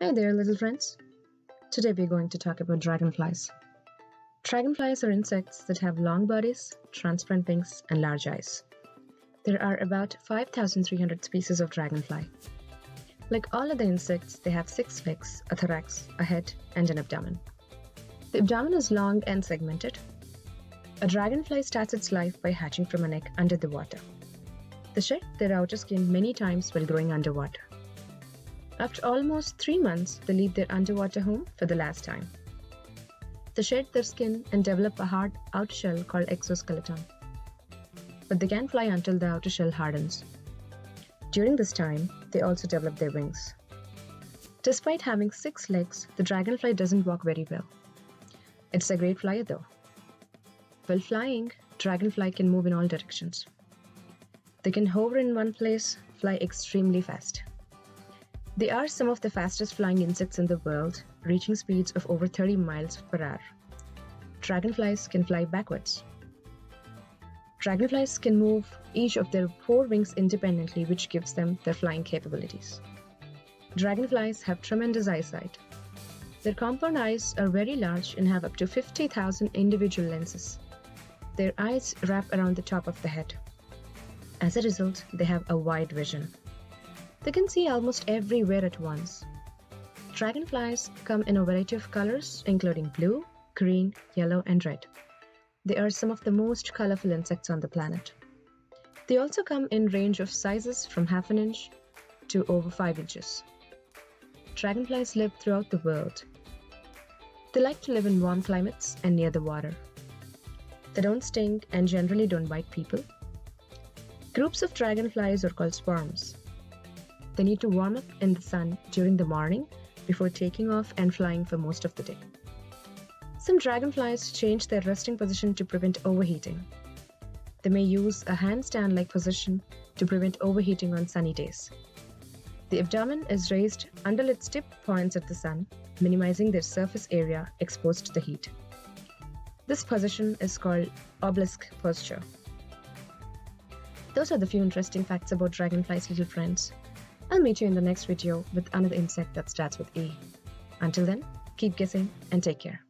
Hey there, little friends. Today we're going to talk about dragonflies. Dragonflies are insects that have long bodies, transparent wings, and large eyes. There are about 5,300 species of dragonfly. Like all other insects, they have six legs, a thorax, a head, and an abdomen. The abdomen is long and segmented. A dragonfly starts its life by hatching from an egg under the water. They shed their outer skin many times while growing underwater. After almost three months, they leave their underwater home for the last time. They shed their skin and develop a hard outer shell called exoskeleton. But they can't fly until the outer shell hardens. During this time, they also develop their wings. Despite having six legs, the dragonfly doesn't walk very well. It's a great flyer though. While flying, dragonfly can move in all directions. They can hover in one place, fly extremely fast. They are some of the fastest flying insects in the world, reaching speeds of over 30 miles per hour. Dragonflies can fly backwards. Dragonflies can move each of their four wings independently, which gives them their flying capabilities. Dragonflies have tremendous eyesight. Their compound eyes are very large and have up to 50,000 individual lenses. Their eyes wrap around the top of the head. As a result, they have a wide vision. They can see almost everywhere at once. Dragonflies come in a variety of colors, including blue, green, yellow, and red. They are some of the most colorful insects on the planet. They also come in range of sizes from half an inch to over 5 inches. Dragonflies live throughout the world. They like to live in warm climates and near the water. They don't sting and generally don't bite people. Groups of dragonflies are called swarms. They need to warm up in the sun during the morning before taking off and flying for most of the day. Some dragonflies change their resting position to prevent overheating. They may use a handstand like position to prevent overheating on sunny days. The abdomen is raised until its tip points at the sun, minimizing their surface area exposed to the heat. This position is called obelisk posture. Those are the few interesting facts about dragonflies, little friends. I'll meet you in the next video with another insect that starts with E. Until then, keep guessing and take care.